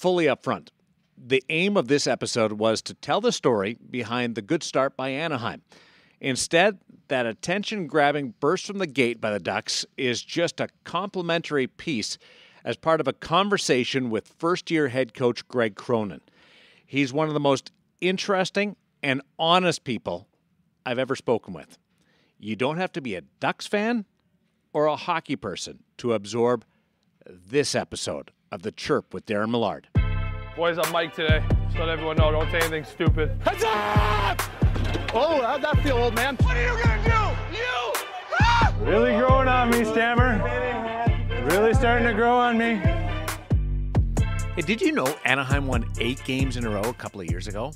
fully upfront. The aim of this episode was to tell the story behind the good start by Anaheim. Instead, that attention grabbing burst from the gate by the Ducks is just a complimentary piece as part of a conversation with first year head coach Greg Cronin. He's one of the most interesting and honest people I've ever spoken with. You don't have to be a Ducks fan or a hockey person to absorb this episode of The Chirp with Daren Millard. Boys, I'm Mike today. Just let everyone know, don't say anything stupid. Heads up! Oh, how'd that feel, old man? What are you gonna do? You! Ah! Really growing on me, Stammer. Really starting to grow on me. Hey, did you know Anaheim won eight games in a row a couple of years ago?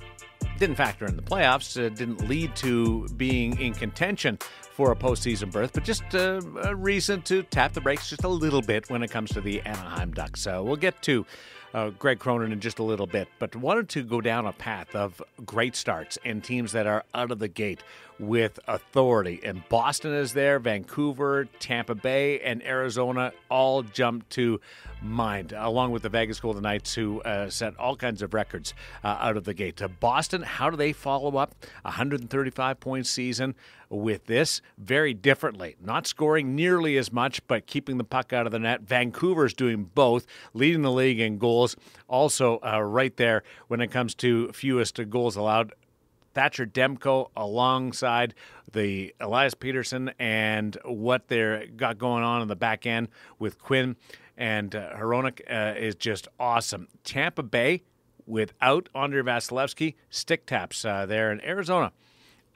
Didn't factor in the playoffs, uh, didn't lead to being in contention for a postseason berth, but just uh, a reason to tap the brakes just a little bit when it comes to the Anaheim Ducks. So we'll get to uh, Greg Cronin in just a little bit, but wanted to go down a path of great starts and teams that are out of the gate with authority. And Boston is there, Vancouver, Tampa Bay, and Arizona all jump to mind, along with the Vegas Golden Knights, who uh, set all kinds of records uh, out of the gate. To Boston, how do they follow up 135 point season with this? Very differently. Not scoring nearly as much, but keeping the puck out of the net. Vancouver's doing both, leading the league in goals. Also, uh, right there when it comes to fewest goals allowed. Thatcher Demko alongside the Elias Pettersson and what they're got going on in the back end with Quinn and uh, Hronek uh, is just awesome. Tampa Bay without Andrei Vasilevskiy, stick taps uh, there in Arizona.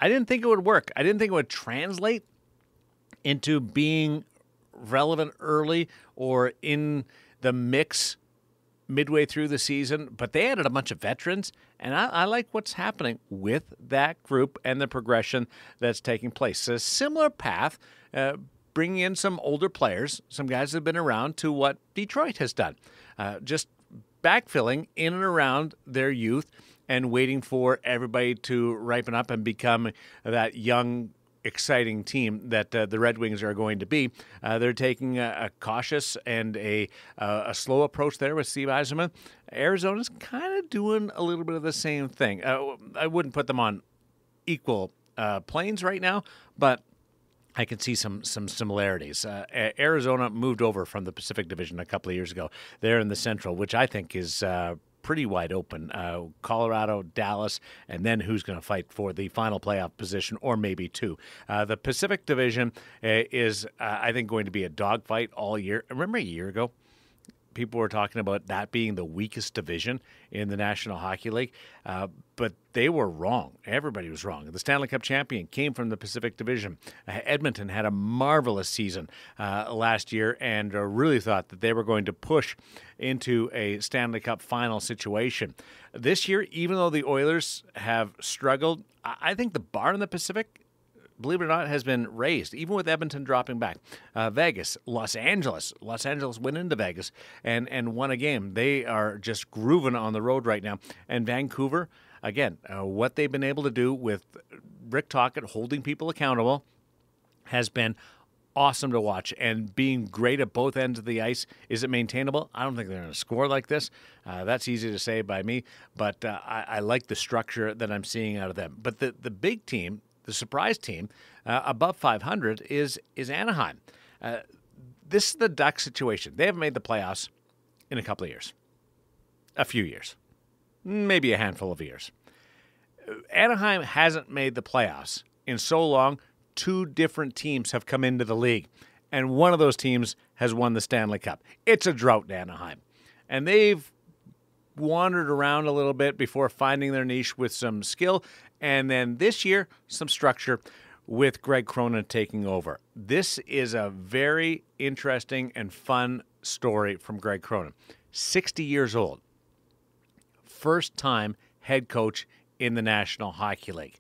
I didn't think it would work. I didn't think it would translate into being relevant early or in the mix midway through the season, but they added a bunch of veterans, and I, I, like what's happening with that group and the progression that's taking place. A similar path, uh, bringing in some older players, some guys that have been around to what Detroit has done, uh, just backfilling in and around their youth and waiting for everybody to ripen up and become that young exciting team that uh, the Red Wings are going to be. Uh, they're taking a, a, cautious and a uh, a slow approach there with Steve Yzerman. Arizona's kind of doing a little bit of the same thing. Uh, I wouldn't put them on equal uh, planes right now, but I can see some some similarities. Uh, Arizona moved over from the Pacific Division a couple of years ago. They're in the Central, which I think is uh, pretty wide open. Uh, Colorado, Dallas, and then who's going to fight for the final playoff position, or maybe two. Uh, the Pacific Division uh, is, uh, I think, going to be a dogfight all year. Remember a year ago? People were talking about that being the weakest division in the National Hockey League, uh, but they were wrong. Everybody was wrong. The Stanley Cup champion came from the Pacific Division. Uh, Edmonton had a marvelous season uh, last year and uh, really thought that they were going to push into a Stanley Cup final situation. This year, even though the Oilers have struggled, I think the bar in the Pacific believe it or not, has been raised, even with Edmonton dropping back. Uh, Vegas, Los Angeles. Los Angeles went into Vegas and, and won a game. They are just grooving on the road right now. And Vancouver, again, uh, what they've been able to do with Rick Tocchet holding people accountable has been awesome to watch and being great at both ends of the ice. Is it maintainable? I don't think they're going to score like this. Uh, that's easy to say by me, but uh, I, I, like the structure that I'm seeing out of them. But the, the big team, the surprise team uh, above 500 is is Anaheim. Uh, this is the Duck situation. They haven't made the playoffs in a couple of years, a few years, maybe a handful of years. Anaheim hasn't made the playoffs in so long. Two different teams have come into the league, and one of those teams has won the Stanley Cup. It's a drought in Anaheim, and they've wandered around a little bit before finding their niche with some skill and then this year, some structure with Greg Cronin taking over. This is a very interesting and fun story from Greg Cronin. 60 years old, first time head coach in the National Hockey League.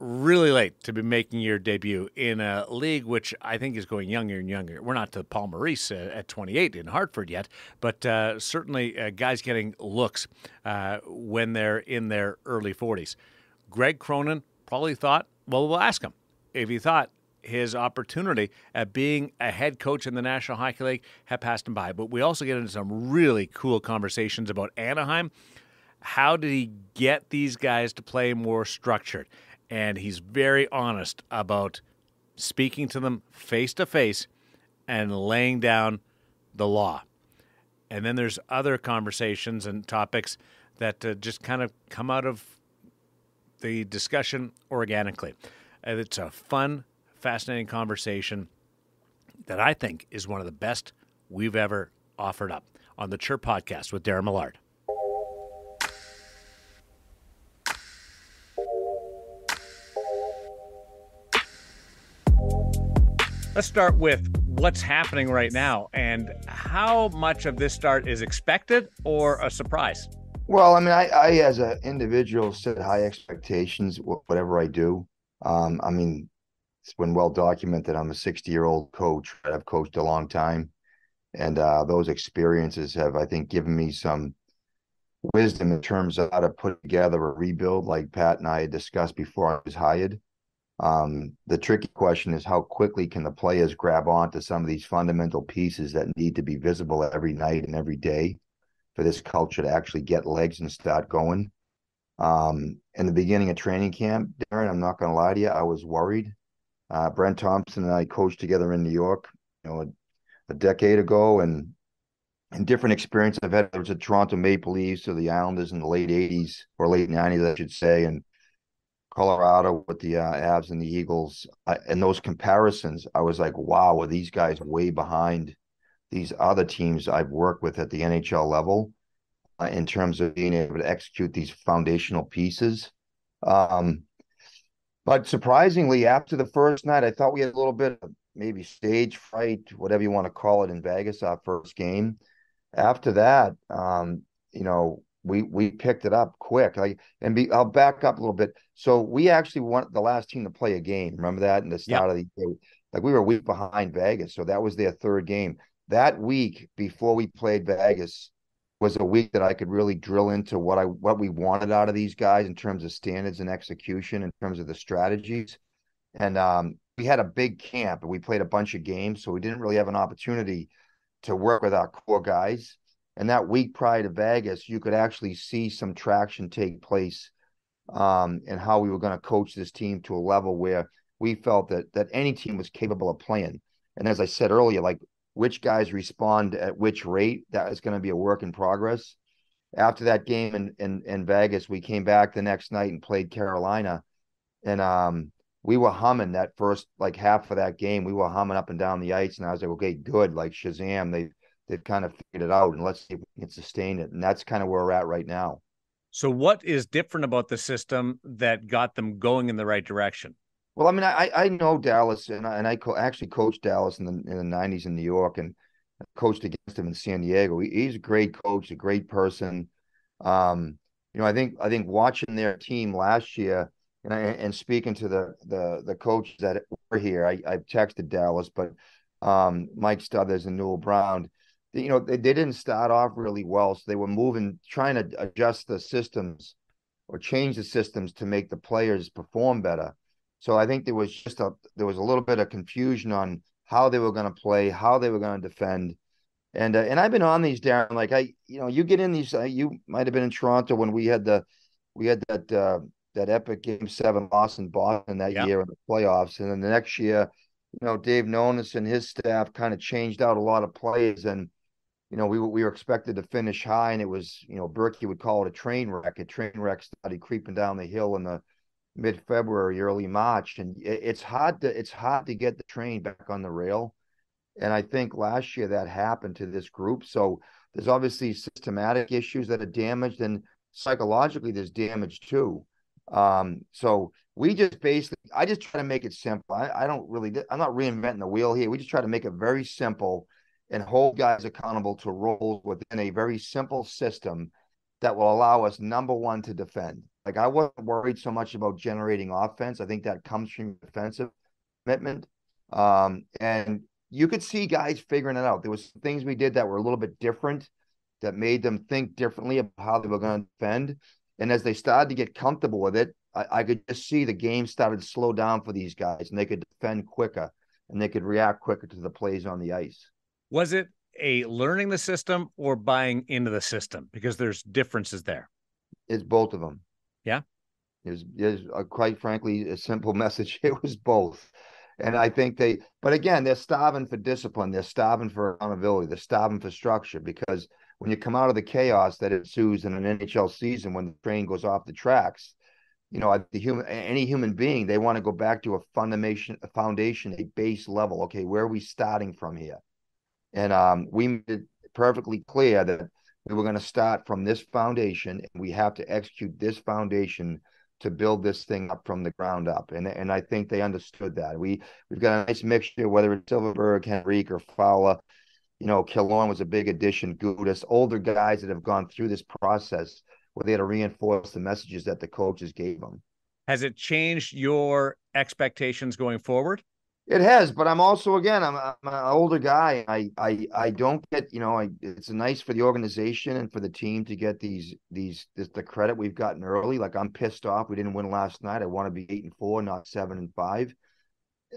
Really late to be making your debut in a league which I think is going younger and younger. We're not to Paul Maurice uh, at 28 in Hartford yet, but uh, certainly uh, guys getting looks uh, when they're in their early 40s. Greg Cronin probably thought, well, we'll ask him if he thought his opportunity at being a head coach in the National Hockey League had passed him by. But we also get into some really cool conversations about Anaheim. How did he get these guys to play more structured? And he's very honest about speaking to them face to face and laying down the law. And then there's other conversations and topics that uh, just kind of come out of the discussion organically. And it's a fun, fascinating conversation that I think is one of the best we've ever offered up on the Chirp podcast with Daren Millard. Let's start with what's happening right now and how much of this start is expected or a surprise. Well, I mean, I, I as an individual set high expectations, whatever I do. Um, I mean, it's been well documented. I'm a 60 year old coach. I've coached a long time. And uh, those experiences have, I think, given me some wisdom in terms of how to put together a rebuild, like Pat and I had discussed before I was hired. Um, the tricky question is how quickly can the players grab onto some of these fundamental pieces that need to be visible every night and every day for this culture to actually get legs and start going. Um, in the beginning of training camp, Daren, I'm not going to lie to you, I was worried. Uh, Brent Thompson and I coached together in New York, you know, a, a decade ago, and in different experiences I've had. There was a Toronto Maple Leafs or the Islanders in the late '80s or late '90s, I should say, and Colorado with the uh, Avs and the Eagles, I, and those comparisons, I was like, wow, are these guys way behind these other teams I've worked with at the NHL level uh, in terms of being able to execute these foundational pieces? Um, but surprisingly, after the first night, I thought we had a little bit of maybe stage fright, whatever you want to call it, in Vegas, our first game. After that, um, you know, we we picked it up quick. Like and be I'll back up a little bit. So we actually want the last team to play a game. Remember that in the start of the day. Like we were a week behind Vegas. So that was their third game. That week before we played Vegas was a week that I could really drill into what I what we wanted out of these guys in terms of standards and execution, in terms of the strategies. And um, we had a big camp and we played a bunch of games. So we didn't really have an opportunity to work with our core guys and that week prior to Vegas, you could actually see some traction take place um, and how we were going to coach this team to a level where we felt that that any team was capable of playing. And as I said earlier, like which guys respond at which rate, that is going to be a work in progress. After that game in, in, in Vegas, we came back the next night and played Carolina. And um, we were humming that first like half of that game. We were humming up and down the ice, and I was like, okay, good. Like Shazam, they they've kind of figured it out and let's see if we can sustain it. And that's kind of where we're at right now. So what is different about the system that got them going in the right direction? Well, I mean, I I know Dallas and I, and I co- actually coached Dallas in the in the '90s in New York and coached against him in San Diego. He, he's a great coach, a great person. Um, you know, I think I think watching their team last year and I, and speaking to the the the coaches that were here, I I texted Dallas, but um, Mike Stothers and Newell Brown you know they, they didn't start off really well so they were moving trying to adjust the systems or change the systems to make the players perform better. So i think there was just a there was a little bit of confusion on how they were going to play how they were going to defend. And uh, and i've been on these down like i you know you get in these uh, you might have been in toronto when we had the we had that uh that epic game seven loss in boston that year in the playoffs. And then the next year you know Dave Nonis and his staff kind of changed out a lot of plays and you know, we we were expected to finish high, and it was, you know, Burkie would call it a train wreck. A train wreck started creeping down the hill in the mid February, early March, and it, it's hard to it's hard to get the train back on the rail. And I think last year that happened to this group. So there's obviously systematic issues that are damaged, and psychologically there's damage too. Um, so we just basically, I just try to make it simple. I, I don't really, I'm not reinventing the wheel here. We just try to make it very simple and hold guys accountable to roles within a very simple system that will allow us number one to defend. Like I wasn't worried so much about generating offense. I think that comes from defensive commitment. Um, and you could see guys figuring it out. There was things we did that were a little bit different that made them think differently about how they were going to defend. And as they started to get comfortable with it, I, I could just see the game started to slow down for these guys, and they could defend quicker and they could react quicker to the plays on the ice. Was it a learning the system or buying into the system? Because there's differences there. It's both of them. Yeah. It was, it was uh, quite frankly a simple message. It was both. And I think they, but again, they're starving for discipline. They're starving for accountability. They're starving for structure because when you come out of the chaos that ensues in an NHL season when the train goes off the tracks, you know, the human, any human being, they want to go back to a foundation, a foundation, a base level. Okay, where are we starting from here? And um, we made it perfectly clear that we were going to start from this foundation, and we have to execute this foundation to build this thing up from the ground up. And and I think they understood that. We we've got a nice mixture, whether it's Silfverberg, Henrique, or Fowler. You know, Killorn was a big addition. Gudas, older guys that have gone through this process where they had to reinforce the messages that the coaches gave them. Has it changed your expectations going forward? It has, but I'm also again I'm, I'm an older guy. I I I don't get you know I it's nice for the organization and for the team to get these these this, the credit we've gotten early. Like I'm pissed off we didn't win last night. I want to be eight and four, not seven and five.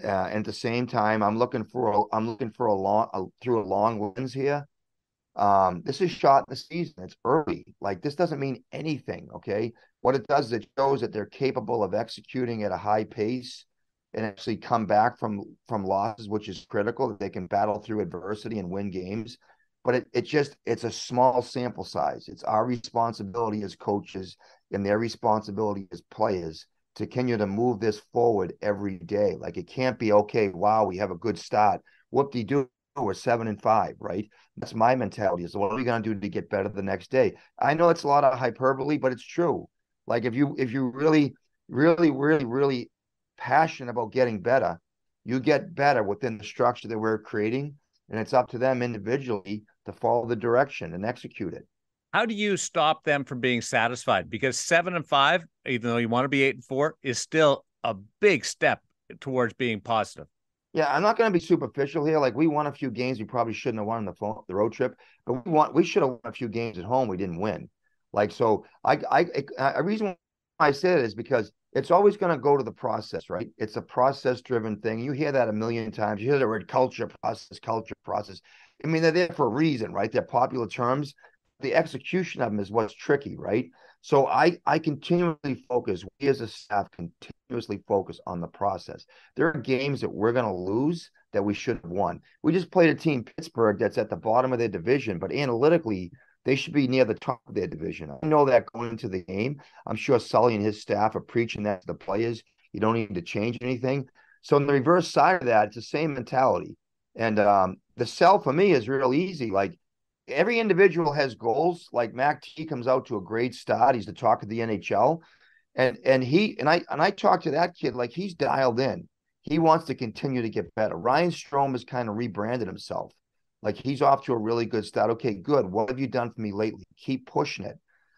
Uh, and at the same time, I'm looking for a, I'm looking for a long a, through a long lens here. Um, this is shot in the season. It's early. Like this doesn't mean anything. Okay, what it does is it shows that they're capable of executing at a high pace and actually come back from from losses, which is critical that they can battle through adversity and win games. But it it just it's a small sample size. It's our responsibility as coaches and their responsibility as players to continue to move this forward every day. Like it can't be okay. Wow, we have a good start. Do? We're seven and five, right? That's my mentality. Is what are we going to do to get better the next day? I know it's a lot of hyperbole, but it's true. Like if you if you really, really, really, really passionate about getting better, you get better within the structure that we're creating. And it's up to them individually to follow the direction and execute it. How do you stop them from being satisfied? Because seven and five, even though you want to be eight and four, is still a big step towards being positive. Yeah, I'm not going to be superficial here. Like we won a few games we probably shouldn't have won on the phone, the road trip, but we want we should have won a few games at home we didn't win. Like so, I I a reason why I say it is because it's always going to go to the process, right? It's a process driven thing. You hear that a million times. You hear the word culture, process, culture, process. I mean, they're there for a reason, right? They're popular terms. The execution of them is what's tricky, right? So I I continually focus. We as a staff continuously focus on the process. There are games that we're going to lose that we should have won. We just played a team Pittsburgh that's at the bottom of their division, but analytically they should be near the top of their division. I know that going into the game. I'm sure Sully and his staff are preaching that to the players. You don't need to change anything. So on the reverse side of that, it's the same mentality. And um, the sell for me is real easy. Like every individual has goals. Like Mac T comes out to a great start. He's the talk of the NHL. And and he and I and I talked to that kid like he's dialed in. He wants to continue to get better. Ryan Strome has kind of rebranded himself. Like he's off to a really good start. Okay, good. What have you done for me lately? Keep pushing it.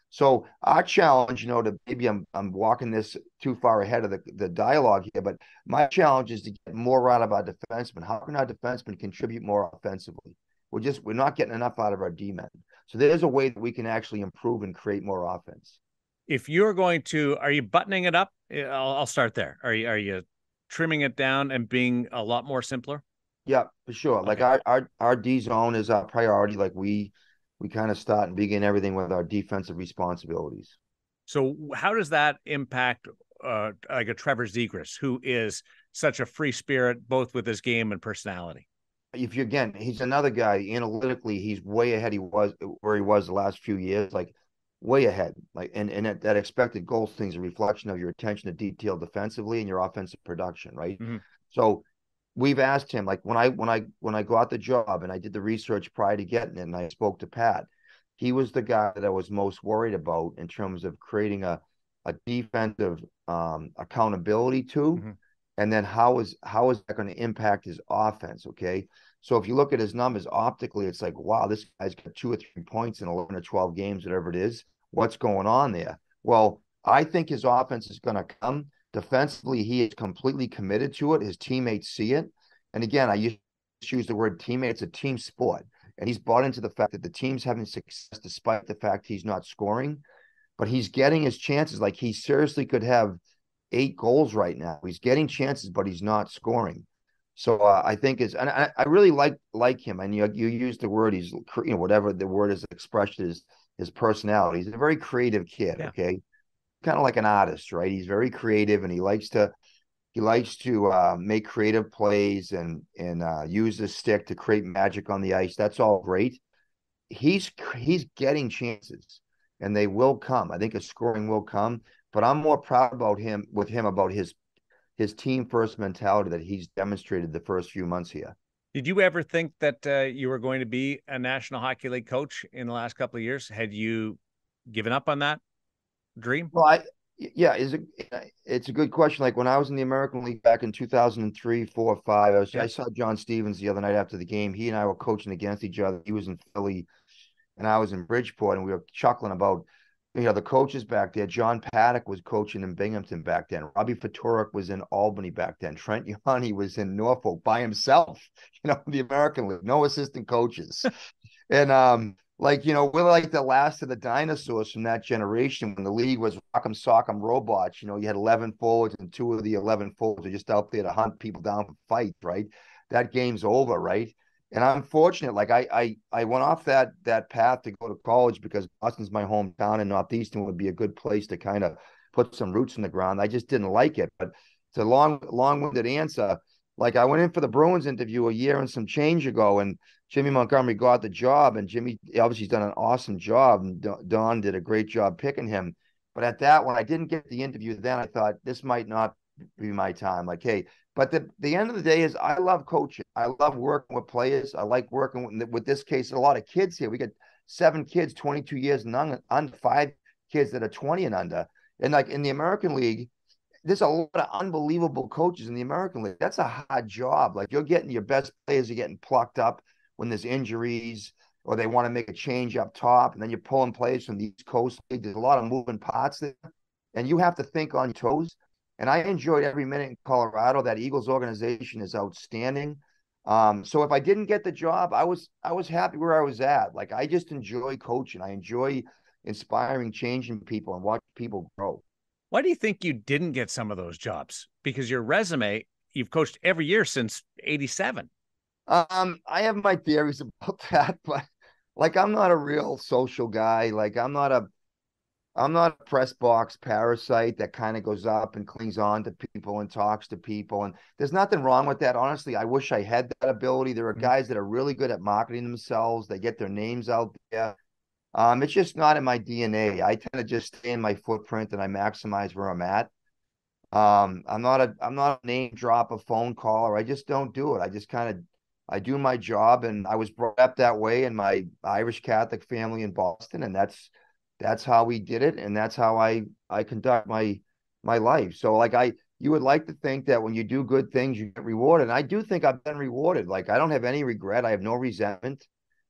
So our challenge, you know, to maybe I'm I'm walking this too far ahead of the, the dialogue here, but my challenge is to get more out of our defensemen. How can our defensemen contribute more offensively? We're just we're not getting enough out of our D men. So there's a way that we can actually improve and create more offense. If you're going to, are you buttoning it up? I'll, I'll start there. Are you are you trimming it down and being a lot more simpler? Yeah, for sure. Like our our our D zone is our priority. Like we we kind of start and begin everything with our defensive responsibilities. So how does that impact uh, like a Trevor Zegras, who is such a free spirit, both with his game and personality? If you again, he's another guy. Analytically, he's way ahead. He was where he was the last few years, like way ahead. Like and and that, that expected goals thing is a reflection of your attention to detail defensively and your offensive production, right? Mm-hmm. So we've asked him like when I when I when I got the job and I did the research prior to getting it and I spoke to Pat, he was the guy that I was most worried about in terms of creating a a defensive um, accountability to, mm-hmm. and then how is how is that going to impact his offense? Okay, so if you look at his numbers optically, it's like wow, this guy's got two or three points in eleven or twelve games, whatever it is. What's going on there? Well, I think his offense is going to come Defensively, he is completely committed to it. His teammates see it. And again, I use the word teammate. It's a team sport. And he's bought into the fact that the team's having success despite the fact he's not scoring. but he's getting his chances. Like he seriously could have eight goals right now. He's getting chances, but he's not scoring. So uh, I think is, and I, I, really like like him. And you you use the word he's you know whatever the word is expressed his his personality. He's a very creative kid. Yeah. Okay, kind of like an artist, right? He's very creative and he likes to he likes to uh, make creative plays and and uh, use the stick to create magic on the ice. That's all great. He's he's getting chances, and they will come. I think a scoring will come. But I'm more proud about him with him about his his team first mentality that he's demonstrated the first few months here. Did you ever think that uh, you were going to be a National Hockey League coach in the last couple of years? Had you given up on that dream? Well, I yeah, is it? It's a good question. Like when I was in the American League back in two thousand and three, four, five, I was yeah. I saw John Stevens the other night after the game. He and I were coaching against each other. He was in Philly, and I was in Bridgeport, and we were chuckling about you know the coaches back there. John Paddock was coaching in Binghamton back then. Robbie Ftorek was in Albany back then. Trent Yawney was in Norfolk by himself. You know, the American League, no assistant coaches, and um like you know we're like the last of the dinosaurs from that generation when the league was rock'em sock'em robots. You know you had 11 forwards and two of the 11 forwards are just out there to hunt people down for fights right? That game's over right? And i'm fortunate like I, I i went off that that path to go to college because boston's my hometown and northeastern would be a good place to kind of put some roots in the ground. I just didn't like it but it's a long long-winded answer. Like I went in for the Bruins interview a year and some change ago, and Jimmy Montgomery got the job, and Jimmy obviously he's done an awesome job, and Don did a great job picking him. But at that, when I didn't get the interview, then I thought this might not be my time. Like, hey, but the the end of the day is I love coaching. I love working with players. I like working with, with this case. A lot of kids here. We got seven kids, twenty two years and under, five kids that are twenty and under. And like in the American League, there's a lot of unbelievable coaches in the American League. That's a hard job. Like you're getting your best players are getting plucked up when there's injuries or they want to make a change up top, and then you're pulling plays from the East Coast. There's a lot of moving parts there, and you have to think on your toes. And I enjoyed every minute in Colorado. That Eagles organization is outstanding. Um, so if I didn't get the job, I was I was happy where I was at. Like I just enjoy coaching. I enjoy inspiring, changing people, and watch people grow. Why do you think you didn't get some of those jobs? Because your resume, you've coached every year since 87. Um, I have my theories about that, but like I'm not a real social guy. Like I'm not a I'm not a press box parasite that kind of goes up and clings on to people and talks to people. And there's nothing wrong with that. Honestly, I wish I had that ability. There are mm-hmm. guys that are really good at marketing themselves. They get their names out there. Um, it's just not in my DNA. I tend to just stay in my footprint and I maximize where I'm at. Um, I'm not a I'm not a name drop a phone caller. I just don't do it. I just kind of I do my job and I was brought up that way in my Irish Catholic family in Boston and that's that's how we did it and that's how I I conduct my my life. So like I you would like to think that when you do good things you get rewarded. And I do think I've been rewarded. Like I don't have any regret. I have no resentment.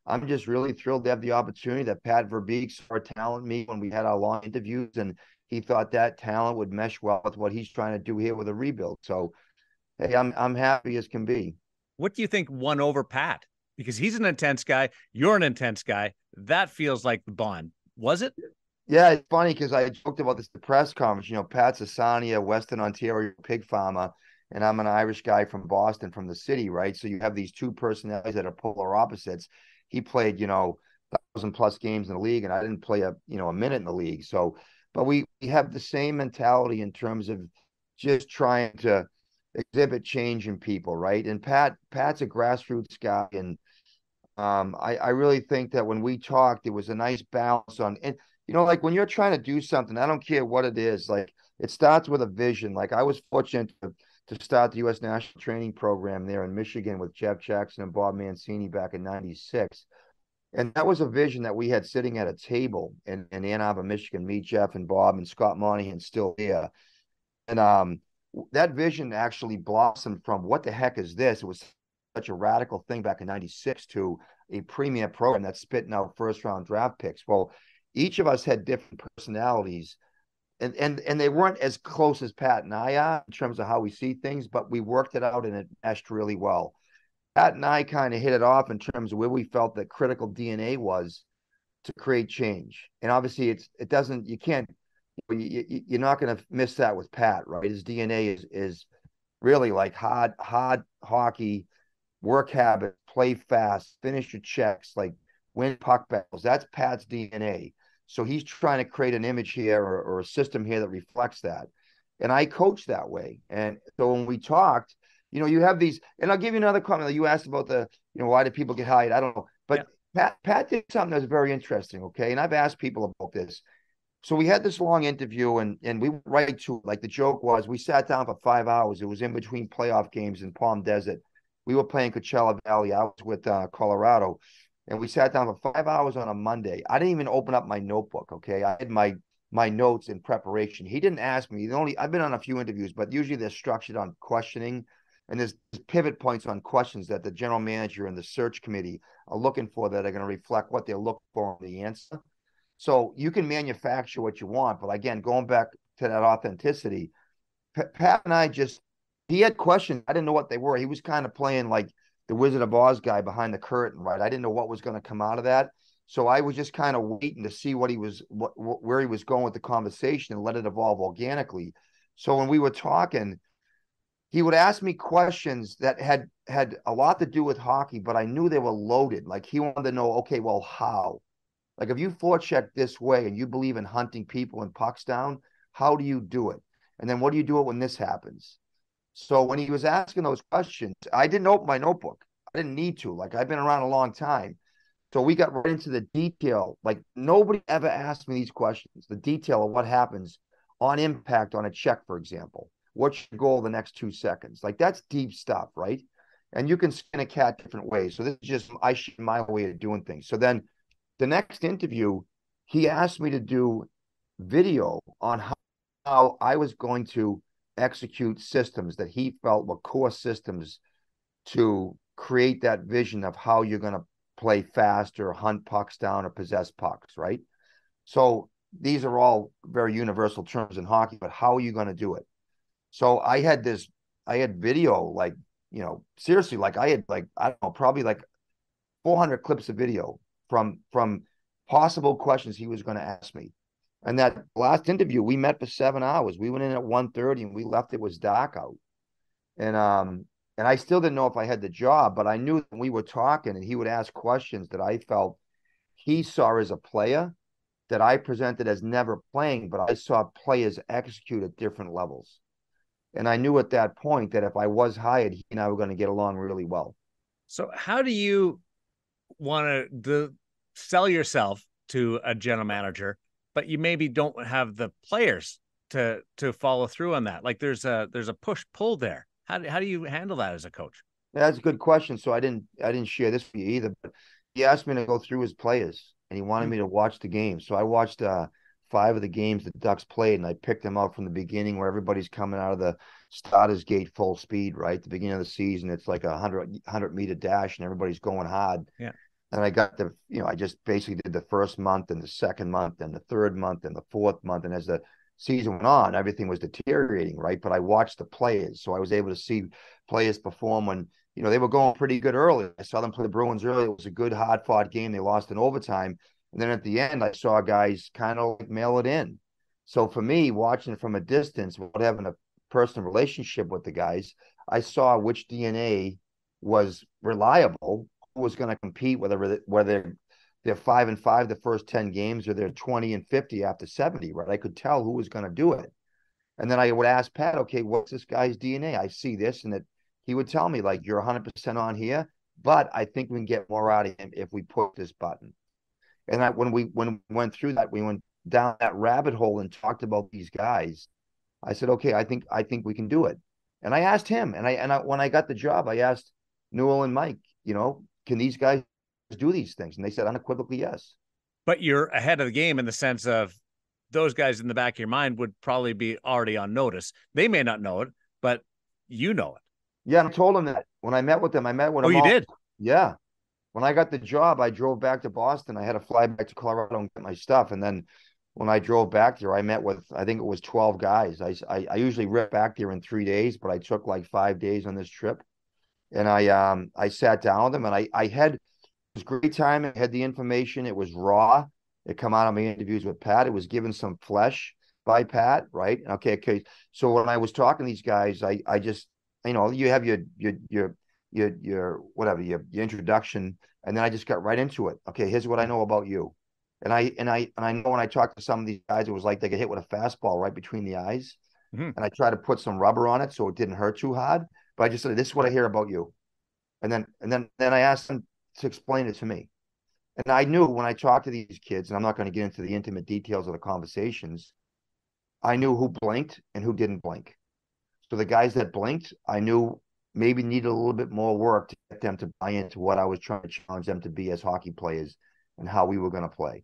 I'm just really thrilled to have the opportunity that Pat Verbeek saw talent me when we had our long interviews, and he thought that talent would mesh well with what he's trying to do here with a rebuild. So, hey, I'm I'm happy as can be. What do you think won over Pat? Because he's an intense guy, you're an intense guy. That feels like the bond. Was it? Yeah, it's funny because I joked about this the press conference. You know, Pat's a Sarnia, Western Ontario pig farmer, and I'm an Irish guy from Boston, from the city, right? So you have these two personalities that are polar opposites he played, you know, thousand plus games in the league, and I didn't play a you know a minute in the league. So, but we, we have the same mentality in terms of just trying to exhibit change in people, right? And Pat Pat's a grassroots guy, and um, I I really think that when we talked, it was a nice balance on and you know like when you're trying to do something, I don't care what it is, like it starts with a vision. Like I was fortunate to to start the U.S. national training program there in Michigan with Jeff Jackson and Bob Mancini back in '96. And that was a vision that we had sitting at a table in, in Ann Arbor, Michigan. Me, Jeff, and Bob, and Scott Monaghan still there. And um, that vision actually blossomed from what the heck is this? It was such a radical thing back in '96 to a premier program that's spitting out first round draft picks. Well, each of us had different personalities and and and they weren't as close as Pat and I are in terms of how we see things, but we worked it out and it meshed really well. Pat and I kind of hit it off in terms of where we felt that critical DNA was to create change. And obviously, it's it doesn't you can't you, you're not going to miss that with Pat, right? His DNA is is really like hard hard hockey, work habit, play fast, finish your checks, like win puck battles. That's Pat's DNA. So he's trying to create an image here or, or a system here that reflects that. And I coach that way. And so when we talked, you know, you have these, and I'll give you another comment. You asked about the, you know, why do people get hired? I don't know. But yeah. Pat, Pat did something that's very interesting. Okay. And I've asked people about this. So we had this long interview and and we right to like the joke was we sat down for five hours. It was in between playoff games in Palm Desert. We were playing Coachella Valley. I was with uh, Colorado, and we sat down for five hours on a Monday. I didn't even open up my notebook. Okay, I had my my notes in preparation. He didn't ask me. The only I've been on a few interviews, but usually they're structured on questioning, and there's pivot points on questions that the general manager and the search committee are looking for that are going to reflect what they're looking for in the answer. So you can manufacture what you want, but again, going back to that authenticity, Pat and I just he had questions. I didn't know what they were. He was kind of playing like the Wizard of Oz guy behind the curtain, right? I didn't know what was going to come out of that. So I was just kind of waiting to see what he was, what, where he was going with the conversation and let it evolve organically. So when we were talking, he would ask me questions that had had a lot to do with hockey, but I knew they were loaded. Like he wanted to know, okay, well, how? Like if you forecheck this way and you believe in hunting people and pucks down, how do you do it? And then what do you do it when this happens? So when he was asking those questions, I didn't open my notebook. I didn't need to. Like I've been around a long time. So we got right into the detail. Like nobody ever asked me these questions. The detail of what happens on impact on a check, for example. What's your goal the next two seconds? Like that's deep stuff, right? And you can skin a cat different ways. So this is just I my way of doing things. So then the next interview, he asked me to do video on how, how I was going to execute systems that he felt were core systems to create that vision of how you're going to play fast or hunt pucks down or possess pucks, right? So these are all very universal terms in hockey, but how are you going to do it? So I had this, I had video, like, you know, seriously, like I had like, I don't know, probably like 400 clips of video from, from possible questions he was going to ask me. And that last interview, we met for seven hours. We went in at 1.30 and we left. It was dark out. And um, and I still didn't know if I had the job, but I knew that we were talking and he would ask questions that I felt he saw as a player that I presented as never playing, but I saw players execute at different levels. And I knew at that point that if I was hired, he and I were going to get along really well. So, how do you want to sell yourself to a general manager but you maybe don't have the players to to follow through on that. Like there's a there's a push pull there. How do, how do you handle that as a coach? Yeah, that's a good question. So I didn't I didn't share this with you either, but he asked me to go through his players and he wanted mm-hmm. me to watch the game. So I watched uh five of the games the Ducks played and I picked them up from the beginning where everybody's coming out of the starters gate full speed, right? The beginning of the season, it's like a hundred hundred meter dash and everybody's going hard. Yeah and I got the, you know, I just basically did the first month and the second month and the third month and the fourth month. And as the season went on, everything was deteriorating, right? But I watched the players. So I was able to see players perform when, you know, they were going pretty good early. I saw them play the Bruins early. It was a good, hard fought game. They lost in overtime. And then at the end, I saw guys kind of like mail it in. So for me, watching from a distance, without having a personal relationship with the guys, I saw which DNA was reliable who was going to compete, whether whether they're five and five the first 10 games or they're 20 and 50 after 70, right? I could tell who was going to do it. And then I would ask Pat, okay, what's this guy's DNA? I see this, and that he would tell me, like, you're 100% on here, but I think we can get more out of him if we push this button. And I, when we when we went through that, we went down that rabbit hole and talked about these guys. I said, okay, I think I think we can do it. And I asked him, and I and I, when I got the job, I asked Newell and Mike, you know, can these guys do these things? And they said unequivocally yes. But you're ahead of the game in the sense of those guys in the back of your mind would probably be already on notice. They may not know it, but you know it. Yeah, I told them that when I met with them. I met with oh, them. Oh, you all, did? Yeah. When I got the job, I drove back to Boston. I had to fly back to Colorado and get my stuff. And then when I drove back there, I met with I think it was twelve guys. I I, I usually rip back there in three days, but I took like five days on this trip and I um I sat down with them and I I had it was great time. I had the information. It was raw. It come out of my interviews with Pat. It was given some flesh by Pat, right? Okay, okay. So when I was talking to these guys, I I just you know you have your your your your your whatever your, your introduction, and then I just got right into it. Okay, here's what I know about you, and I and I and I know when I talked to some of these guys, it was like they get hit with a fastball right between the eyes, mm-hmm. and I try to put some rubber on it so it didn't hurt too hard. But I just said, "This is what I hear about you," and then and then then I asked them to explain it to me. And I knew when I talked to these kids, and I'm not going to get into the intimate details of the conversations, I knew who blinked and who didn't blink. So the guys that blinked, I knew maybe needed a little bit more work to get them to buy into what I was trying to challenge them to be as hockey players and how we were going to play.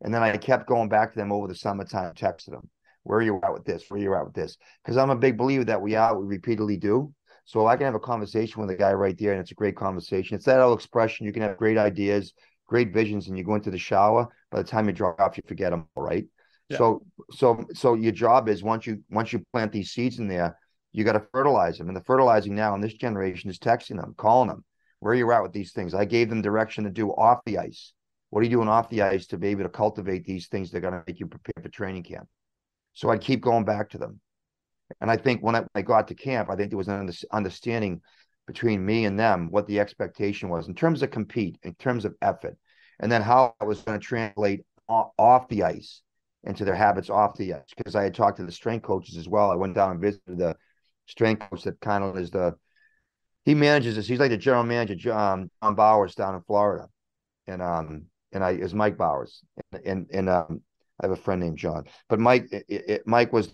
And then I kept going back to them over the summertime, texting them, where are you at with this? Where are you at with this? Because I'm a big believer that we are, we repeatedly do. So I can have a conversation with a guy right there, and it's a great conversation. It's that old expression. You can have great ideas, great visions, and you go into the shower. By the time you drop off, you forget them. All right. Yeah. So so so your job is once you once you plant these seeds in there, you got to fertilize them. And the fertilizing now in this generation is texting them, calling them, where you're at with these things. I gave them direction to do off the ice. What are you doing off the ice to be able to cultivate these things that are going to make you prepare for training camp? So I'd keep going back to them. And I think when I, when I got to camp, I think there was an understanding between me and them what the expectation was in terms of compete, in terms of effort, and then how I was going to translate off the ice into their habits off the ice. Because I had talked to the strength coaches as well. I went down and visited the strength coach that kind of is the he manages this. He's like the general manager, John, John Bowers down in Florida, and um and I is Mike Bowers, and and, and um I have a friend named John, but Mike it, it, Mike was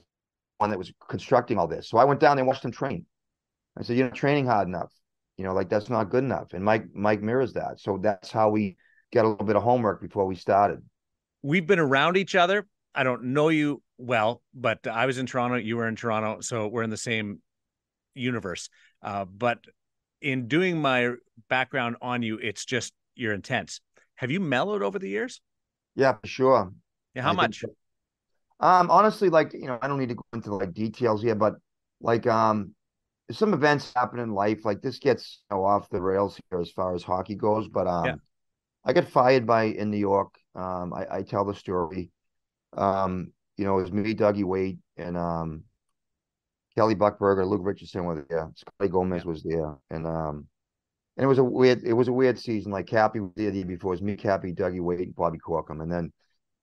one that was constructing all this. So I went down there and watched him train. I said, you're not training hard enough. You know, like that's not good enough. And Mike Mike mirrors that. So that's how we get a little bit of homework before we started. We've been around each other. I don't know you well, but I was in Toronto. You were in Toronto, so we're in the same universe. Uh, but in doing my background on you, it's just you're intense. Have you mellowed over the years? Yeah, for sure. Yeah, how I much? Um, honestly, like you know, I don't need to go into like details here, but like um, some events happen in life. Like this gets you know, off the rails here as far as hockey goes, but um, yeah. I got fired by in New York. Um, I, I tell the story. Um, you know, it was me, Dougie Weight, and um, Kelly Buchberger, Luke Richardson was there. Scotty Gomez was there, and um, and it was a weird. It was a weird season. Like Cappy was there the year before. It was me, Cappy, Dougie Weight, and Bobby Corkum, and then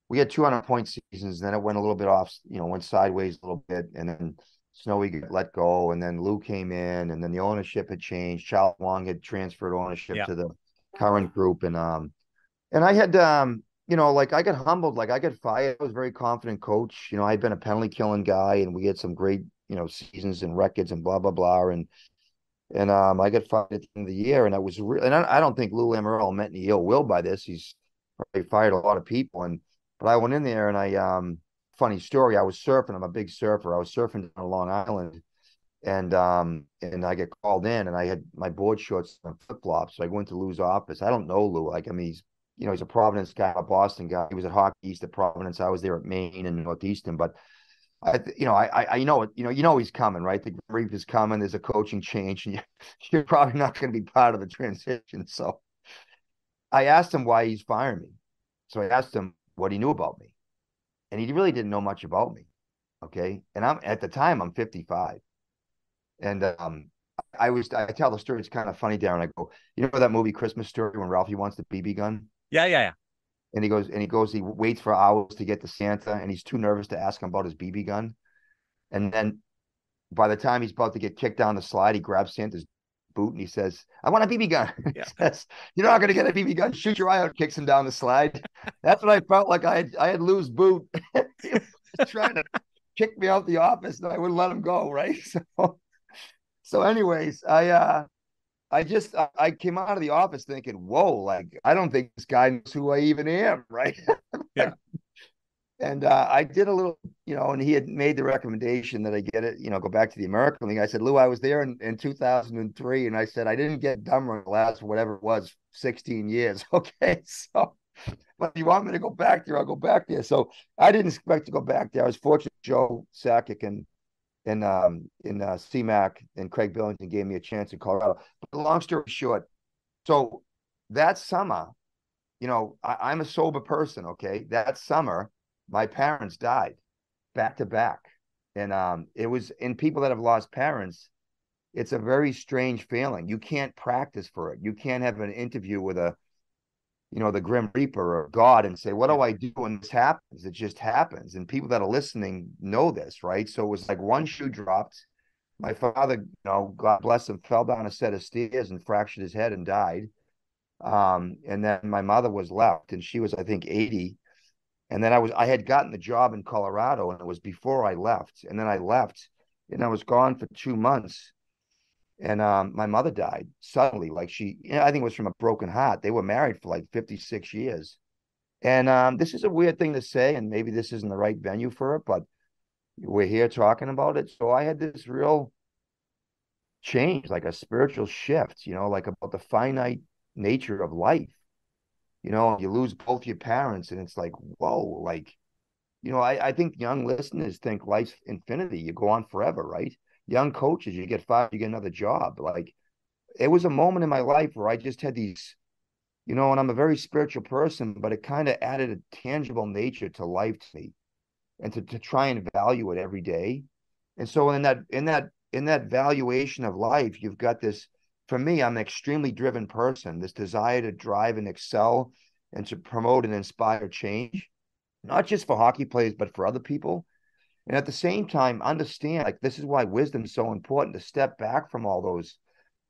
we had 200 point seasons. And then it went a little bit off. You know, went sideways a little bit, and then Snowy got let go, and then Lou came in, and then the ownership had changed. Charles Wang had transferred ownership yeah. to the current group, and um, and I had um, you know, like I got humbled, like I got fired. I was a very confident coach. You know, I'd been a penalty killing guy, and we had some great you know seasons and records and blah blah blah and and um I got fired at the end of the year and I was really and I, I, don't think Lou Lamoriello meant any ill will by this. He's probably fired a lot of people and but I went in there and I um funny story I was surfing. I'm a big surfer. I was surfing on Long Island and um and I get called in and I had my board shorts and flip flops. So I go into Lou's office. I don't know Lou. Like I mean he's you know he's a Providence guy, a Boston guy. He was at Hockey East at Providence. I was there at Maine and Northeastern, but I, you know, I, I, know, you know, you know, he's coming, right? The reap is coming. There's a coaching change, and you're probably not going to be part of the transition. So, I asked him why he's firing me. So I asked him what he knew about me, and he really didn't know much about me. Okay, and I'm at the time I'm 55, and um, I was I tell the story. It's kind of funny, Daren. I go, you know that movie Christmas Story when Ralphie wants the BB gun? Yeah, yeah, yeah and he goes and he goes he waits for hours to get to Santa and he's too nervous to ask him about his BB gun. And then by the time he's about to get kicked down the slide, he grabs Santa's boot and he says, I want a BB gun. Yeah. says, You're not gonna get a BB gun, shoot your eye out, kicks him down the slide. That's what I felt like I had I had Lou's boot. trying to kick me out the office and I wouldn't let him go, right? So so anyways, I uh I just I came out of the office thinking, whoa, like I don't think this guy knows who I even am, right? Yeah. and uh, I did a little, you know, and he had made the recommendation that I get it, you know, go back to the American League. I said, Lou, I was there in, in 2003, and I said I didn't get dumber in the last whatever it was, 16 years. Okay, so. But you want me to go back there, I'll go back there. So I didn't expect to go back there. I was fortunate Joe Sakic and in um in uh, CMAC and Craig Billington gave me a chance in Colorado. But long story short, so that summer, you know, I, am a sober person. Okay, that summer, my parents died back to back, and um, it was in people that have lost parents. It's a very strange feeling. You can't practice for it. You can't have an interview with a, you know, the Grim Reaper or God and say, "What do I do when this happens?" It just happens, and people that are listening know this, right? So it was like one shoe dropped. My father, you know, God bless him, fell down a set of stairs and fractured his head and died um, and then my mother was left, and she was, I think, 80. And then I was, I had gotten the job in Colorado, and it was before I left. And then I left, and I was gone for two months. And um, my mother died suddenly. Like she, you know, I think it was from a broken heart. They were married for like 56 years. And um, this is a weird thing to say, and maybe this isn't the right venue for it, but we're here talking about it. So I had this real change, like a spiritual shift, you know, like about the finite nature of life. You know, you lose both your parents, and it's like, whoa, like, you know, I, I think young listeners think life's infinity. You go on forever, right? Young coaches, you get fired, you get another job. Like, it was a moment in my life where I just had these, you know, and I'm a very spiritual person, but it kind of added a tangible nature to life to me and to, to try and value it every day. And so in that in that in that valuation of life, you've got this for me, I'm an extremely driven person. This desire to drive and excel and to promote and inspire change, not just for hockey players, but for other people. And at the same time, understand like this is why wisdom is so important to step back from all those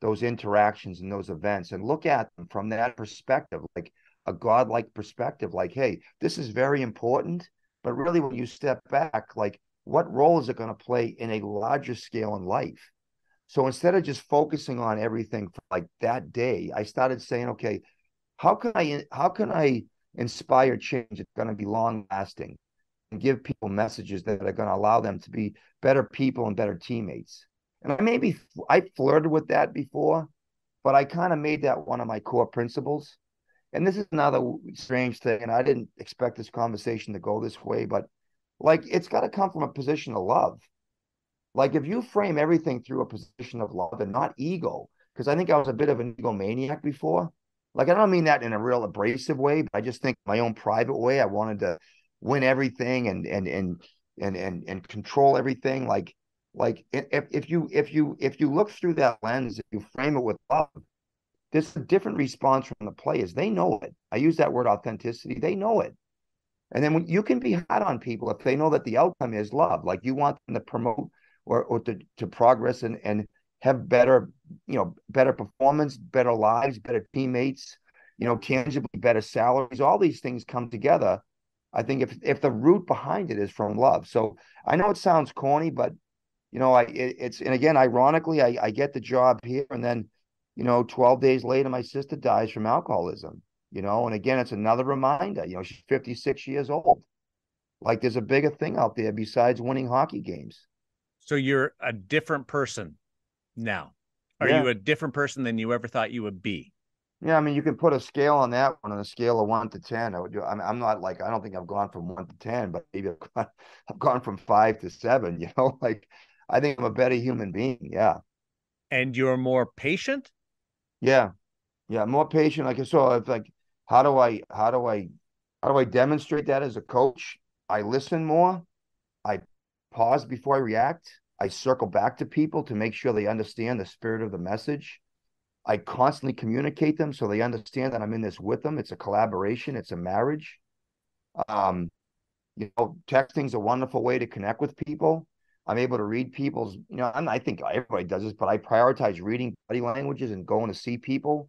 those interactions and those events and look at them from that perspective, like a godlike perspective, like, hey, this is very important. But really, when you step back, like, what role is it going to play in a larger scale in life? So instead of just focusing on everything for like that day, I started saying, okay, how can I how can I inspire change that's going to be long lasting give people messages that are going to allow them to be better people and better teammates. And I maybe I flirted with that before, but I kind of made that one of my core principles. And this is another strange thing, and I didn't expect this conversation to go this way, but like it's got to come from a position of love. Like if you frame everything through a position of love and not ego, because I think I was a bit of an egomaniac before. Like I don't mean that in a real abrasive way, but I just think my own private way. I wanted to win everything and and and and and and control everything. Like like if if you if you if you look through that lens, you frame it with love, this is a different response from the players. They know it. I use that word authenticity. They know it. And then when you can be hot on people if they know that the outcome is love, like you want them to promote or, or to, to progress and, and have better, you know, better performance, better lives, better teammates, you know, tangibly better salaries. All these things come together. I think if if the root behind it is from love. So I know it sounds corny, but you know, I it, it's and again, ironically, I, I get the job here, and then, you know, 12 days later, my sister dies from alcoholism. You know, and again, it's another reminder. You know, she's 56 years old. Like there's a bigger thing out there besides winning hockey games. So you're a different person now. Are yeah. you a different person than you ever thought you would be? Yeah, I mean, you can put a scale on that one on a scale of one to ten. I would do. I mean, I'm not like I don't think I've gone from one to ten, but maybe I've gone, I've gone from five to seven. You know, like I think I'm a better human being. Yeah. And you're more patient. Yeah, yeah, more patient. Like so, it's like, how do I, how do I, how do I demonstrate that as a coach? I listen more. I pause before I react. I circle back to people to make sure they understand the spirit of the message. I constantly communicate them so they understand that I'm in this with them. It's a collaboration, it's a marriage. Um, you know, texting's a wonderful way to connect with people. I'm able to read people's, you know, i think everybody does this, but I prioritize reading body languages and going to see people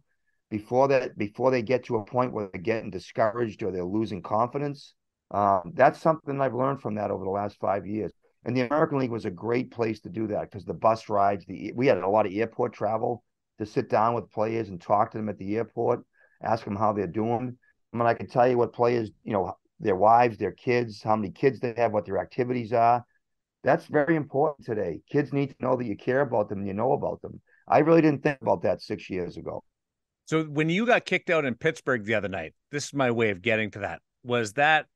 before that, before they get to a point where they're getting discouraged or they're losing confidence. Um, that's something I've learned from that over the last five years. And the American League was a great place to do that because the bus rides, the we had a lot of airport travel to sit down with players and talk to them at the airport, ask them how they're doing. I mean, I can tell you what players, you know, their wives, their kids, how many kids they have, what their activities are. That's very important today. Kids need to know that you care about them and you know about them. I really didn't think about that six years ago. So when you got kicked out in Pittsburgh the other night, this is my way of getting to that. Was that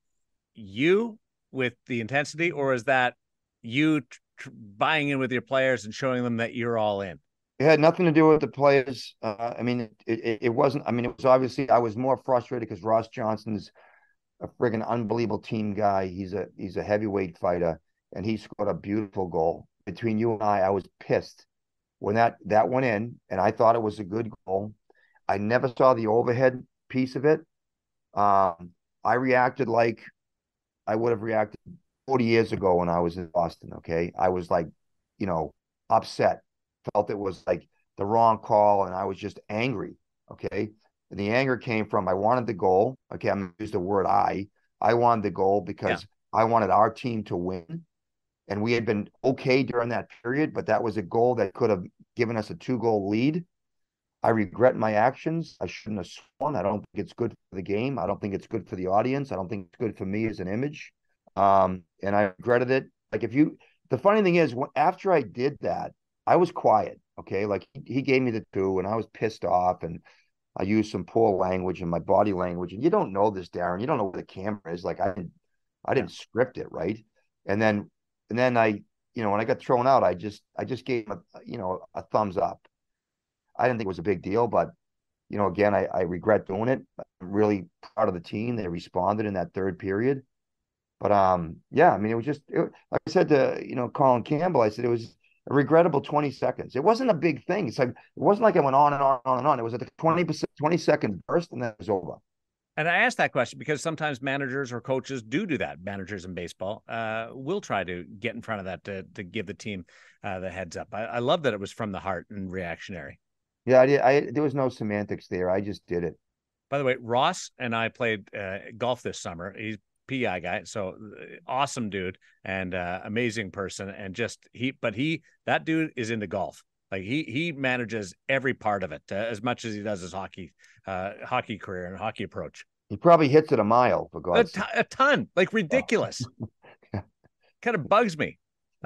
you with the intensity, or is that you buying in with your players and showing them that you're all in? It had nothing to do with the players. Uh, I mean, it, it, it, wasn't. I mean, it was obviously I was more frustrated because Ross Johnston's a friggin' unbelievable team guy. He's a he's a heavyweight fighter, and he scored a beautiful goal. Between you and I, I was pissed when that that went in, and I thought it was a good goal. I never saw the overhead piece of it. Um, I reacted like I would have reacted 40 years ago when I was in Boston. Okay, I was like, you know, upset felt it was like the wrong call and I was just angry. Okay. And the anger came from I wanted the goal. Okay. I'm going to use the word I. I wanted the goal because yeah. I wanted our team to win. And we had been okay during that period, but that was a goal that could have given us a two goal lead. I regret my actions. I shouldn't have sworn. I don't think it's good for the game. I don't think it's good for the audience. I don't think it's good for me as an image. Um, and I regretted it. Like if you, the funny thing is, after I did that, I was quiet. Okay. Like he, gave me the two and I was pissed off and I used some poor language and my body language. And you don't know this, Daren. You don't know where the camera is. Like I didn't, I didn't script it. Right. And then, and then I, you know, when I got thrown out, I just, I just gave him a, you know, a thumbs up. I didn't think it was a big deal, but you know, again, I, I regret doing it. I'm really proud of the team. They responded in that third period. But um, yeah, I mean, it was just it, like I said to you know Colin Campbell. I said it was a regrettable 20 seconds. It wasn't a big thing. It's like it wasn't like I went on and on and on and on. It was a 20 20 second burst and then it was over. And I asked that question because sometimes managers or coaches do do that. Managers in baseball uh, will try to get in front of that to, to give the team uh, the heads up. I, I, love that it was from the heart and reactionary. Yeah, I, did, I there was no semantics there. I just did it. By the way, Ross and I played uh, golf this summer. He's PEI guy. So uh, awesome dude and uh, amazing person. And just he, but he, that dude is into golf. Like he he manages every part of it uh, as much as he does his hockey uh, hockey career and hockey approach. He probably hits it a mile for God's a, t- a ton, like ridiculous. kind of bugs me.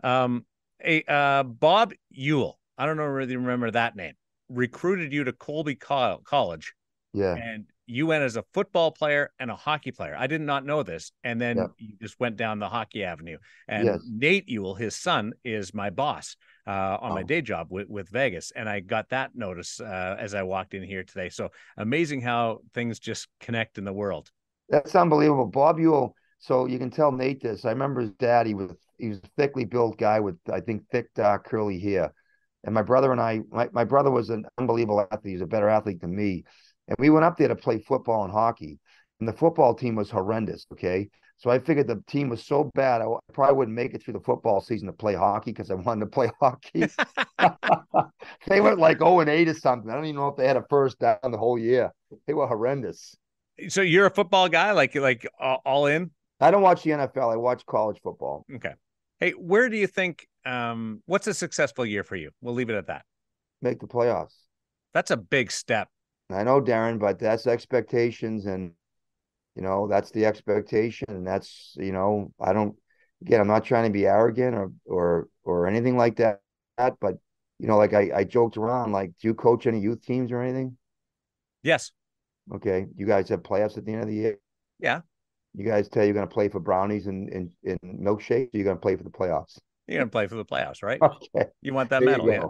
Um, a uh, Bob Ewell, I don't know whether you remember that name, recruited you to Colby College. Yeah. And you went as a football player and a hockey player. I did not know this. And then yep. you just went down the hockey avenue. And yes. Nate Ewell, his son, is my boss uh, on oh. my day job with, with Vegas. And I got that notice uh, as I walked in here today. So amazing how things just connect in the world. That's unbelievable. Bob Ewell. So you can tell Nate this. I remember his dad. He was he was a thickly built guy with I think thick dark curly hair. And my brother and I, my, my brother was an unbelievable athlete. He's a better athlete than me. And we went up there to play football and hockey. And the football team was horrendous. Okay. So I figured the team was so bad, I probably wouldn't make it through the football season to play hockey because I wanted to play hockey. they went like 0 and 8 or something. I don't even know if they had a first down the whole year. They were horrendous. So you're a football guy, like like uh, all in? I don't watch the NFL. I watch college football. Okay. Hey, where do you think um what's a successful year for you? We'll leave it at that. Make the playoffs. That's a big step I know, Daren, but that's expectations, and you know that's the expectation, and that's you know I don't. Again, I'm not trying to be arrogant or or or anything like that. But you know, like I I joked around, like, do you coach any youth teams or anything? Yes. Okay. You guys have playoffs at the end of the year. Yeah. You guys tell you're going to play for brownies and in, in, in milkshake. You're going to play for the playoffs. You're going to play for the playoffs, right? Okay. You want that there medal, yeah.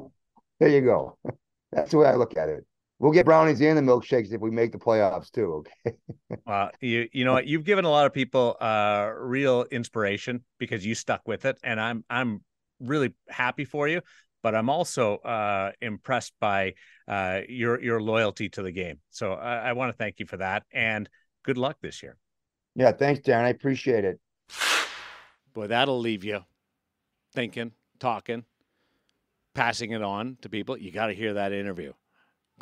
There you go. That's the way I look at it. We'll get brownies and the milkshakes if we make the playoffs too. Okay. uh, you you know what? You've given a lot of people uh, real inspiration because you stuck with it, and I'm I'm really happy for you. But I'm also uh, impressed by uh, your your loyalty to the game. So I, I want to thank you for that, and good luck this year. Yeah, thanks, Daren. I appreciate it. Boy, that'll leave you thinking, talking, passing it on to people. You got to hear that interview.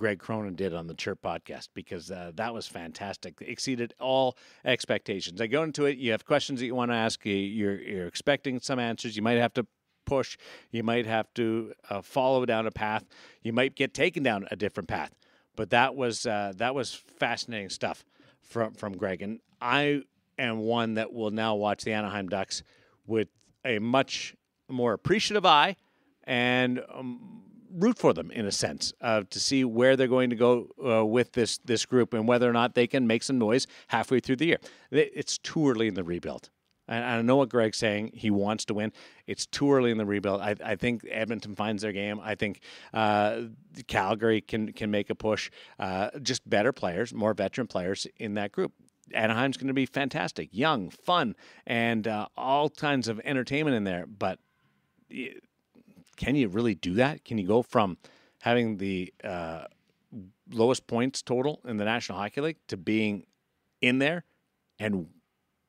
Greg Cronin did on the Chirp podcast because uh, that was fantastic. It exceeded all expectations. I go into it. You have questions that you want to ask. You're you're expecting some answers. You might have to push. You might have to uh, follow down a path. You might get taken down a different path. But that was uh, that was fascinating stuff from from Greg. And I am one that will now watch the Anaheim Ducks with a much more appreciative eye and. Um, root for them in a sense uh, to see where they're going to go uh, with this this group and whether or not they can make some noise halfway through the year. It's too early in the rebuild. And I know what Greg's saying. He wants to win. It's too early in the rebuild. I, I think Edmonton finds their game. I think uh, Calgary can can make a push. Uh, just better players, more veteran players in that group. Anaheim's going to be fantastic, young, fun, and uh, all kinds of entertainment in there. But can you really do that? Can you go from having the uh, lowest points total in the National Hockey League to being in there and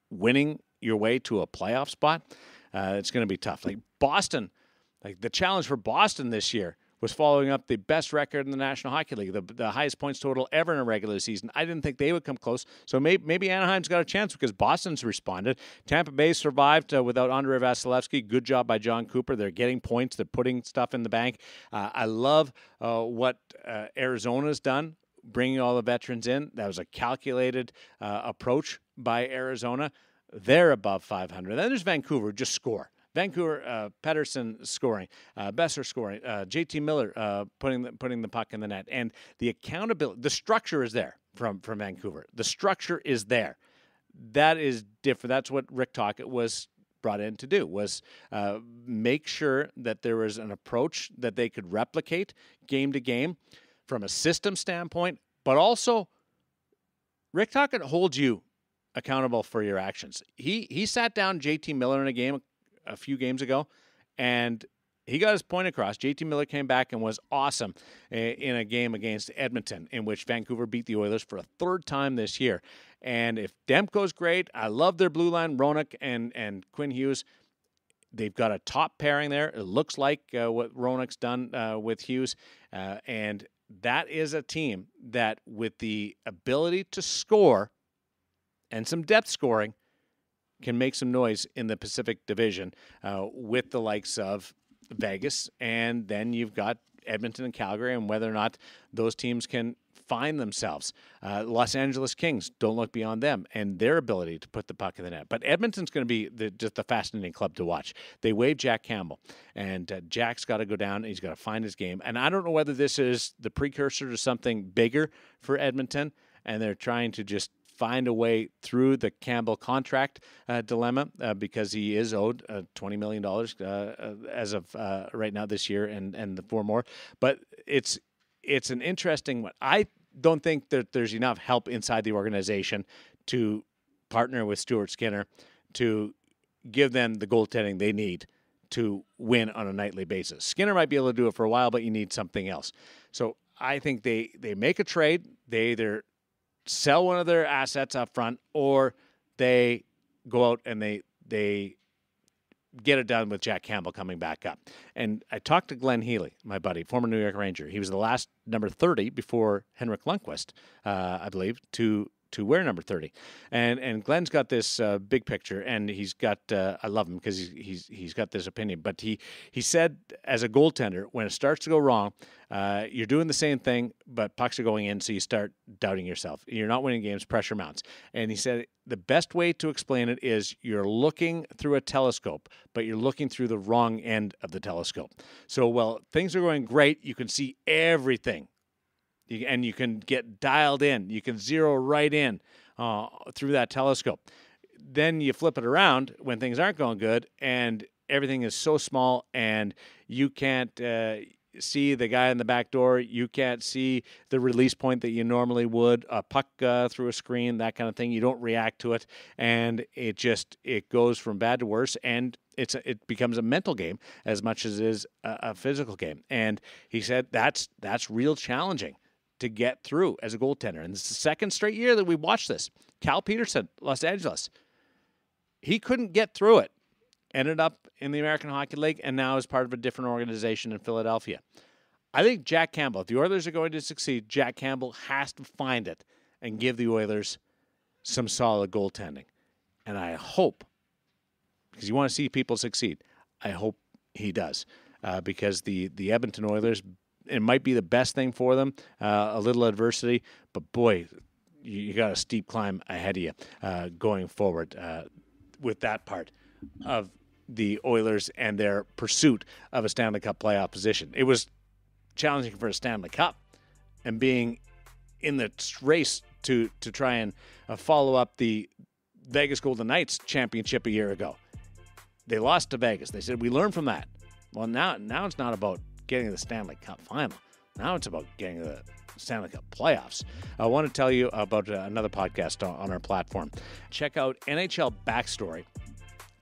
winning your way to a playoff spot? Uh, it's going to be tough. Like Boston, like the challenge for Boston this year was following up the best record in the National Hockey League, the, the highest points total ever in a regular season. I didn't think they would come close. So maybe, maybe Anaheim's got a chance because Boston's responded. Tampa Bay survived uh, without Andrei Vasilevskiy. Good job by Jon Cooper. They're getting points, they're putting stuff in the bank. Uh, I love uh, what uh, Arizona's done. Bringing all the veterans in. That was a calculated uh, approach by Arizona. They're above 500. Then there's Vancouver, just score. Vancouver, uh, Pettersson scoring, uh, Boeser scoring, uh, JT Miller uh, putting the, putting the puck in the net, and the accountability, the structure is there from from Vancouver. The structure is there. That is different. That's what Rick Tocchet was brought in to do was uh, make sure that there was an approach that they could replicate game to game from a system standpoint, but also Rick Tocchet holds you accountable for your actions. He he sat down JT Miller in a game a few games ago, and he got his point across. JT Miller came back and was awesome in a game against Edmonton, in which Vancouver beat the Oilers for a third time this year. And if Demko's great, I love their blue line, Hronek and and Quinn Hughes. They've got a top pairing there. It looks like uh, what Hronek's done uh, with Hughes, uh, and that is a team that, with the ability to score and some depth scoring, can make some noise in the Pacific Division uh, with the likes of Vegas, and then you've got Edmonton and Calgary, and whether or not those teams can find themselves. Uh, Los Angeles Kings don't look beyond them and their ability to put the puck in the net. But Edmonton's going to be the, just the fascinating club to watch. They waived Jack Campbell, and uh, Jack's got to go down. And he's got to find his game. And I don't know whether this is the precursor to something bigger for Edmonton, and they're trying to just find a way through the Campbell contract uh, dilemma uh, because he is owed uh, $20 million uh, uh, as of uh, right now this year and, and the four more. But it's it's an interesting one. I don't think that there's enough help inside the organization to partner with Stuart Skinner to give them the goaltending they need to win on a nightly basis. Skinner might be able to do it for a while, but you need something else. So I think they they make a trade. They either sell one of their assets up front or they go out and they they get it done with Jack Campbell coming back up. And I talked to Glenn Healy, my buddy, former New York Ranger. He was the last number 30 before Henrik Lundqvist, uh, I believe, to to wear number 30. And and Glenn's got this uh, big picture and he's got uh, I love him because he's, he's he's got this opinion, but he he said as a goaltender when it starts to go wrong, uh, you're doing the same thing but pucks are going in so you start doubting yourself. You're not winning games, pressure mounts. And he said the best way to explain it is you're looking through a telescope, but you're looking through the wrong end of the telescope. So while things are going great, you can see everything you, and you can get dialed in. You can zero right in uh, through that telescope. Then you flip it around when things aren't going good, and everything is so small, and you can't. Uh, see the guy in the back door. You can't see the release point that you normally would. A puck uh, through a screen, that kind of thing. You don't react to it, and it just it goes from bad to worse. And it's a, it becomes a mental game as much as it is a, a physical game. And he said that's that's real challenging to get through as a goaltender. And it's the second straight year that we've watched this. Cal Petersen, Los Angeles, he couldn't get through it. Ended up in the American Hockey League and now is part of a different organization in Philadelphia. I think Jack Campbell, if the Oilers are going to succeed, Jack Campbell has to find it and give the Oilers some solid goaltending. And I hope, because you want to see people succeed, I hope he does. Uh, because the, the Edmonton Oilers it might be the best thing for them, uh, a little adversity, but boy, you, got a steep climb ahead of you uh, going forward uh, with that part of the Oilers and their pursuit of a Stanley Cup playoff position. It was challenging for a Stanley Cup and being in the race to to try and uh, follow up the Vegas Golden Knights championship a year ago. They lost to Vegas. They said we learned from that. Well, now now it's not about getting the Stanley Cup final. Now it's about getting the Stanley Cup playoffs. I want to tell you about uh, another podcast on our platform. Check out NHL Backstory.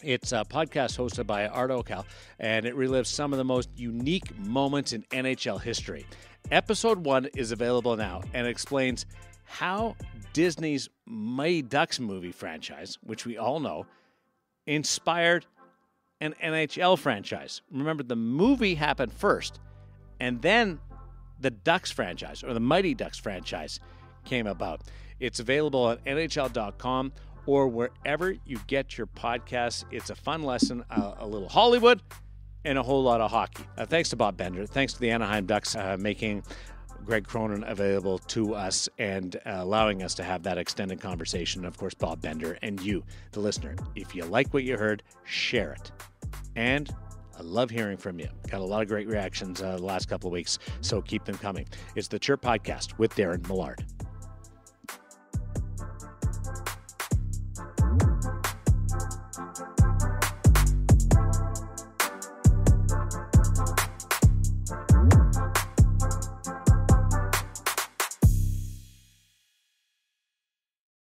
It's a podcast hosted by Art Ocal, and it relives some of the most unique moments in NHL history. Episode one is available now and explains how Disney's Mighty Ducks movie franchise, which we all know, inspired an NHL franchise. Remember, the movie happened first, and then the Ducks franchise or the Mighty Ducks franchise came about. It's available at NHL.com or wherever you get your podcasts. It's a fun lesson, uh, a little Hollywood, and a whole lot of hockey. Uh, thanks to Bob Bender. Thanks to the Anaheim Ducks uh, making Greg Cronin available to us and uh, allowing us to have that extended conversation. Of course, Bob Bender and you, the listener. If you like what you heard, share it. And I love hearing from you. Got a lot of great reactions uh, the last couple of weeks, so keep them coming. It's the Chirp Podcast with Daren Millard.